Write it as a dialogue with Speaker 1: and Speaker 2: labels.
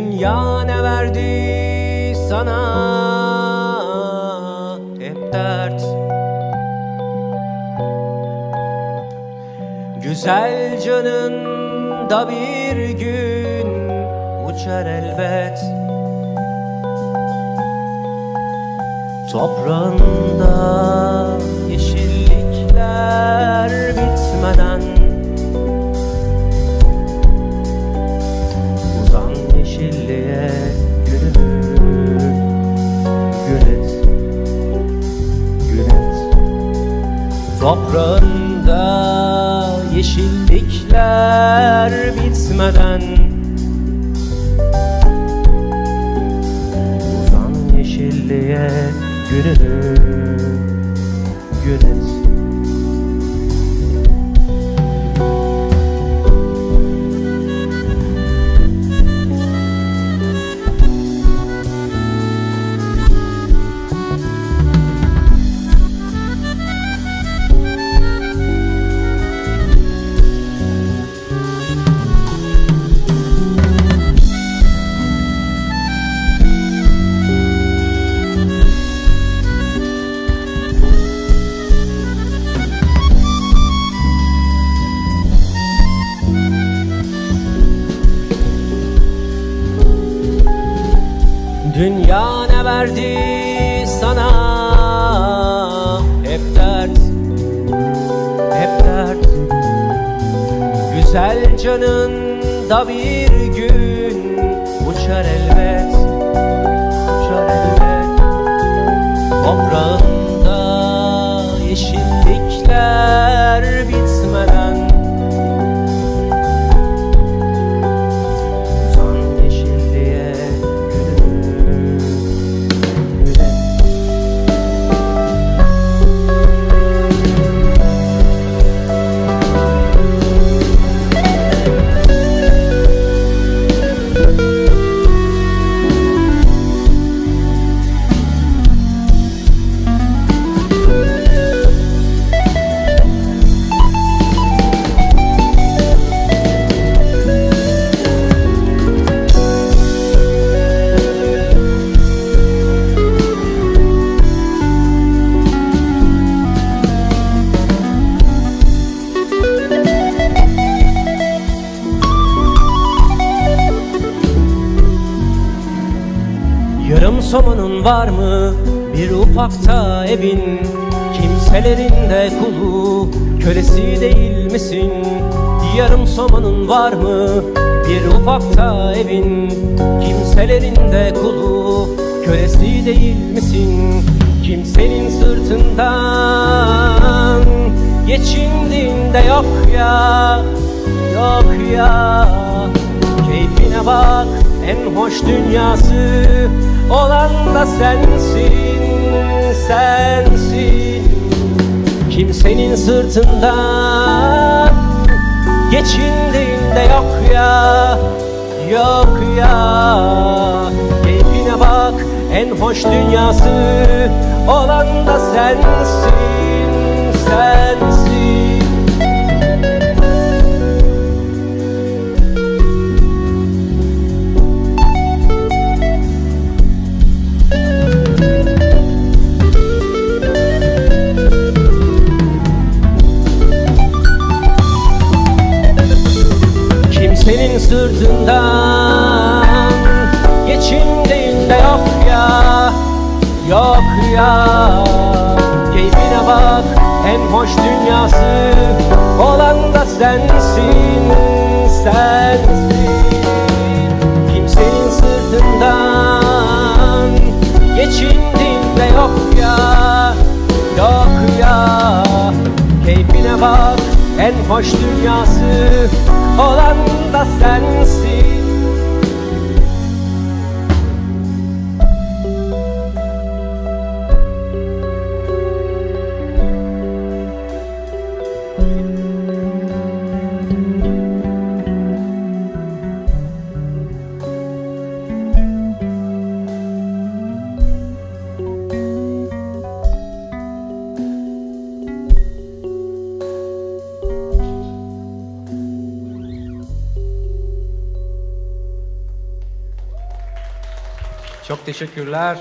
Speaker 1: Dünya ne verdi sana? Hep dert. Güzel canın da bir gün uçar elbet. Toprağında yeşillikler bitmeden Uzan yeşilliğe günü Dünya ne verdi sana? Hep dert Hep dert. Güzel canın da bir gün Uçar elbet Uçar elbet. Toprağında yeşillikler Somunun var mı? Bir ufakta evin Kimselerin de kulu kölesi değil misin? Yarım somunun var mı? Bir ufakta evin Kimselerin de kulu kölesi değil misin? Kimsenin sırtından geçindiğinde yok ya Yok ya. Keyfine bak en hoş dünyası olan da sensin, sensin. Kimsenin sırtından geçindiğinde yok ya, yok ya. Keyfine bak en hoş dünyası olan da sensin, sensin Kimsenin sırtından. Geçindiğinde yok ya Yok ya. Keyfine bak en hoş dünyası olan da sensin Sensin en hoş dünyası olan da sensin
Speaker 2: Çok teşekkürler.